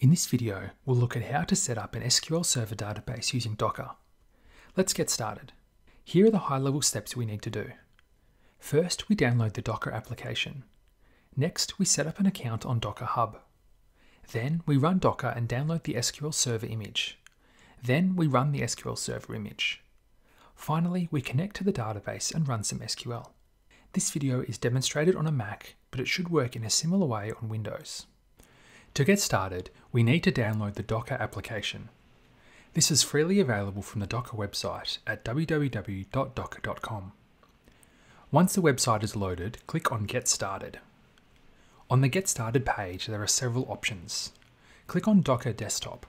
In this video, we'll look at how to set up an SQL Server database using Docker. Let's get started. Here are the high-level steps we need to do. First, we download the Docker application. Next, we set up an account on Docker Hub. Then, we run Docker and download the SQL Server image. Then, we run the SQL Server image. Finally, we connect to the database and run some SQL. This video is demonstrated on a Mac, but it should work in a similar way on Windows. To get started, we need to download the Docker application. This is freely available from the Docker website at www.docker.com. Once the website is loaded, click on Get Started. On the Get Started page, there are several options. Click on Docker Desktop.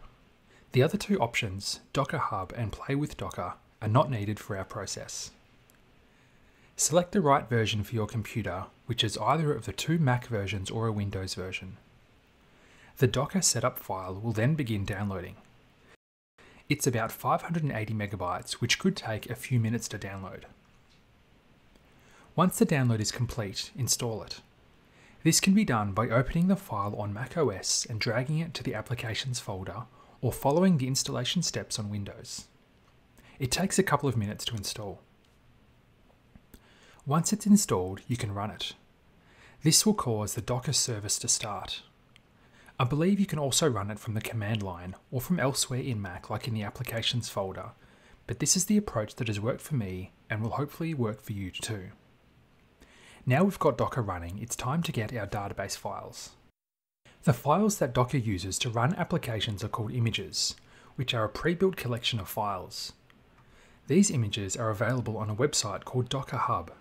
The other two options, Docker Hub and Play with Docker, are not needed for our process. Select the right version for your computer, which is either of the two Mac versions or a Windows version. The Docker setup file will then begin downloading. It's about 580 megabytes, which could take a few minutes to download. Once the download is complete, install it. This can be done by opening the file on macOS and dragging it to the Applications folder or following the installation steps on Windows. It takes a couple of minutes to install. Once it's installed, you can run it. This will cause the Docker service to start. I believe you can also run it from the command line or from elsewhere in Mac like in the Applications folder, but this is the approach that has worked for me and will hopefully work for you too. Now we've got Docker running, it's time to get our database files. The files that Docker uses to run applications are called images, which are a pre-built collection of files. These images are available on a website called Docker Hub.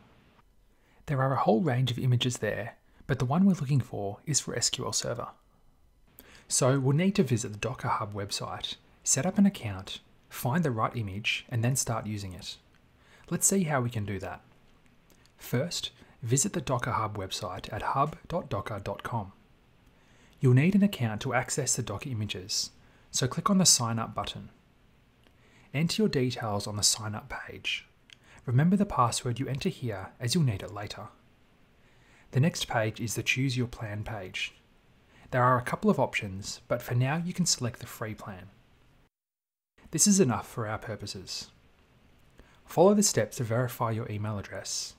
There are a whole range of images there, but the one we're looking for is for SQL Server. So we'll need to visit the Docker Hub website, set up an account, find the right image, and then start using it. Let's see how we can do that. First, visit the Docker Hub website at hub.docker.com. You'll need an account to access the Docker images, so click on the Sign Up button. Enter your details on the Sign Up page. Remember the password you enter here as you'll need it later. The next page is the Choose Your Plan page. There are a couple of options, but for now you can select the free plan. This is enough for our purposes. Follow the steps to verify your email address.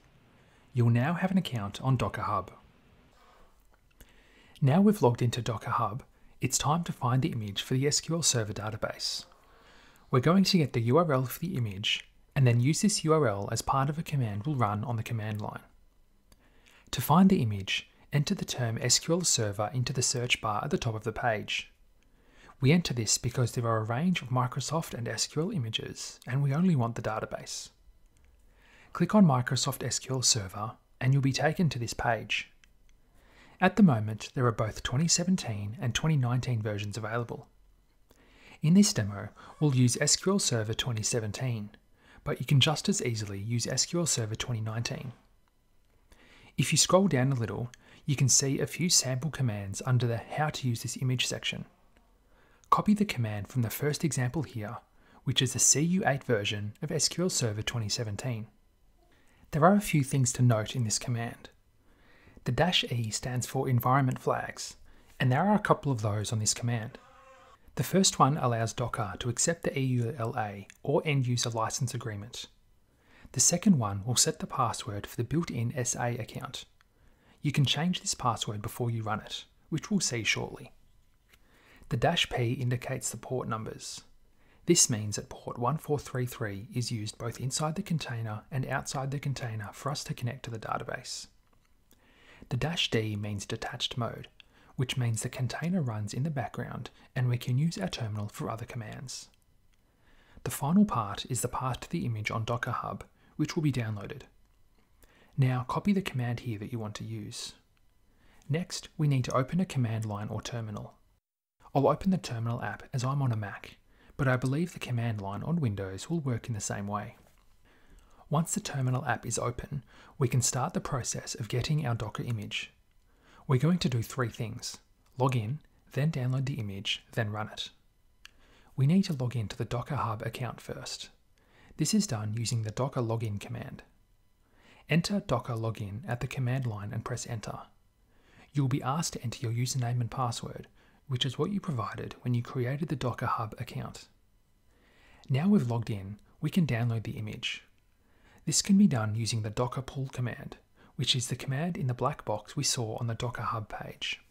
You'll now have an account on Docker Hub. Now we've logged into Docker Hub, it's time to find the image for the SQL Server database. We're going to get the URL for the image and then use this URL as part of a command we'll run on the command line. To find the image, enter the term SQL Server into the search bar at the top of the page. We enter this because there are a range of Microsoft and SQL images, and we only want the database. Click on Microsoft SQL Server, and you'll be taken to this page. At the moment, there are both 2017 and 2019 versions available. In this demo, we'll use SQL Server 2017, but you can just as easily use SQL Server 2019. If you scroll down a little, you can see a few sample commands under the How to use this image section. Copy the command from the first example here, which is the CU8 version of SQL Server 2017. There are a few things to note in this command. The dash E stands for environment flags, and there are a couple of those on this command. The first one allows Docker to accept the EULA or end user license agreement. The second one will set the password for the built-in SA account. You can change this password before you run it, which we'll see shortly. The dash P indicates the port numbers. This means that port 1433 is used both inside the container and outside the container for us to connect to the database. The dash D means detached mode, which means the container runs in the background and we can use our terminal for other commands. The final part is the path to the image on Docker Hub, which will be downloaded. Now copy the command here that you want to use. Next, we need to open a command line or terminal. I'll open the terminal app as I'm on a Mac, but I believe the command line on Windows will work in the same way. Once the terminal app is open, we can start the process of getting our Docker image. We're going to do three things. Log in, then download the image, then run it. We need to log in to the Docker Hub account first. This is done using the docker login command. Enter docker login at the command line and press enter. You will be asked to enter your username and password, which is what you provided when you created the Docker Hub account. Now we've logged in, we can download the image. This can be done using the docker pull command, which is the command in the black box we saw on the Docker Hub page.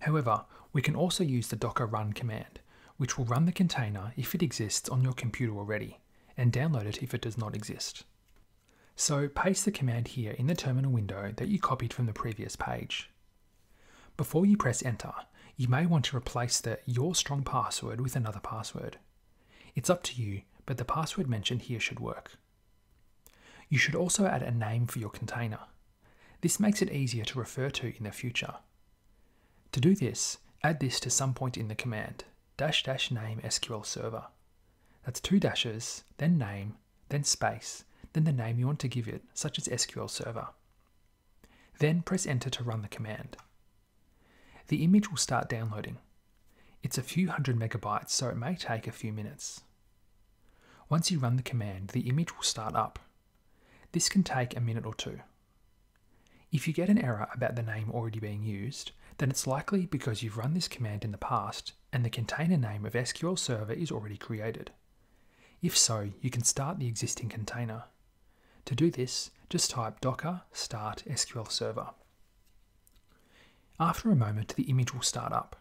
However, we can also use the docker run command, which will run the container if it exists on your computer already, and download it if it does not exist. So paste the command here in the terminal window that you copied from the previous page. Before you press enter, you may want to replace the your strong password with another password. It's up to you, but the password mentioned here should work. You should also add a name for your container. This makes it easier to refer to in the future. To do this, add this to some point in the command dash dash name SQL server. That's two dashes, then name, then space, then the name you want to give it, such as SQL server. Then press enter to run the command. The image will start downloading. It's a few hundred megabytes, so it may take a few minutes. Once you run the command, the image will start up. This can take a minute or two. If you get an error about the name already being used, then it's likely because you've run this command in the past and the container name of SQL Server is already created. If so, you can start the existing container. To do this, just type docker start SQL Server. After a moment, the image will start up.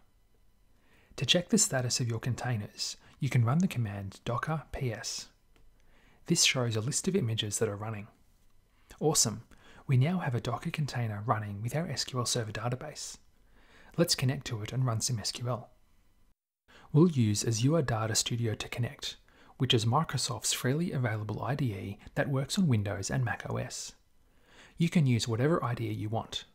To check the status of your containers, you can run the command docker ps. This shows a list of images that are running. Awesome, we now have a Docker container running with our SQL Server database. Let's connect to it and run some SQL. We'll use Azure Data Studio to connect, which is Microsoft's freely available IDE that works on Windows and Mac OS. You can use whatever IDE you want.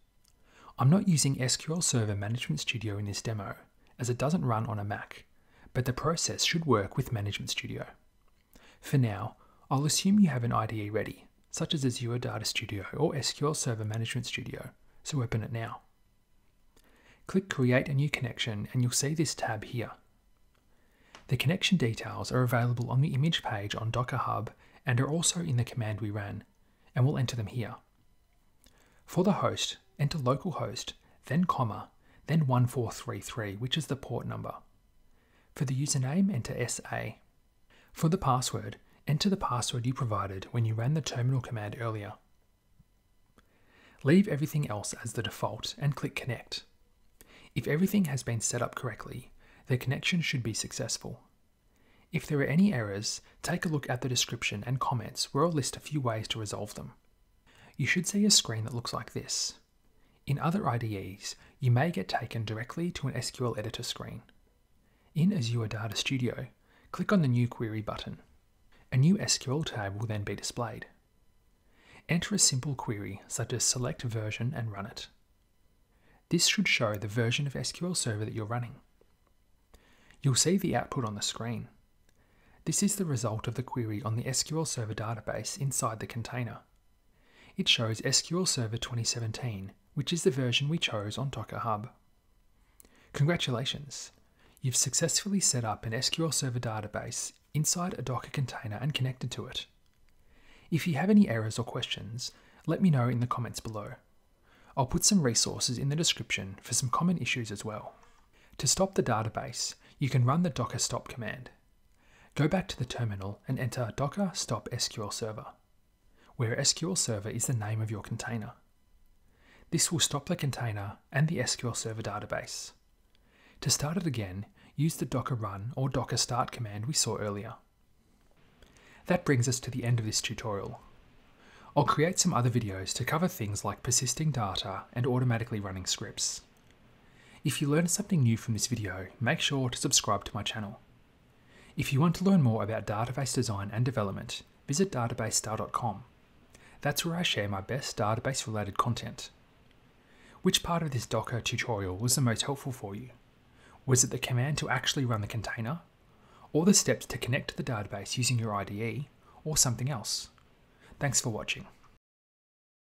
I'm not using SQL Server Management Studio in this demo, as it doesn't run on a Mac, but the process should work with Management Studio. For now, I'll assume you have an IDE ready, such as Azure Data Studio or SQL Server Management Studio, so open it now. Click Create a New Connection and you'll see this tab here. The connection details are available on the image page on Docker Hub and are also in the command we ran, and we'll enter them here. For the host, enter localhost, then comma, then 1433, which is the port number. For the username, enter SA. For the password, enter the password you provided when you ran the terminal command earlier. Leave everything else as the default and click Connect. If everything has been set up correctly, the connection should be successful. If there are any errors, take a look at the description and comments where I'll list a few ways to resolve them. You should see a screen that looks like this. In other IDEs, you may get taken directly to an SQL editor screen. In Azure Data Studio, click on the New Query button. A new SQL tab will then be displayed. Enter a simple query such as select version and run it. This should show the version of SQL Server that you're running. You'll see the output on the screen. This is the result of the query on the SQL Server database inside the container. It shows SQL Server 2017, which is the version we chose on Docker Hub. Congratulations! You've successfully set up an SQL Server database inside a Docker container and connected to it. If you have any errors or questions, let me know in the comments below. I'll put some resources in the description for some common issues as well. To stop the database, you can run the docker stop command. Go back to the terminal and enter docker stop SQL server, where SQL server is the name of your container. This will stop the container and the SQL Server database. To start it again, use the docker run or docker start command we saw earlier. That brings us to the end of this tutorial. I'll create some other videos to cover things like persisting data and automatically running scripts. If you learned something new from this video, make sure to subscribe to my channel. If you want to learn more about database design and development, visit databasestar.com. That's where I share my best database related content. Which part of this Docker tutorial was the most helpful for you? Was it the command to actually run the container? Or the steps to connect to the database using your IDE? Or something else? Thanks for watching.